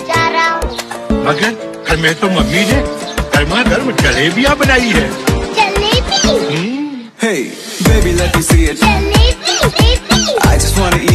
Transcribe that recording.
बोल जा रहा हूँ मगर घर में तो मम्मी ने गर्मा गर्म जलेबियाँ बनाई है jalebi Hey, baby, let me see it. Jalebi, baby. I just wanna eat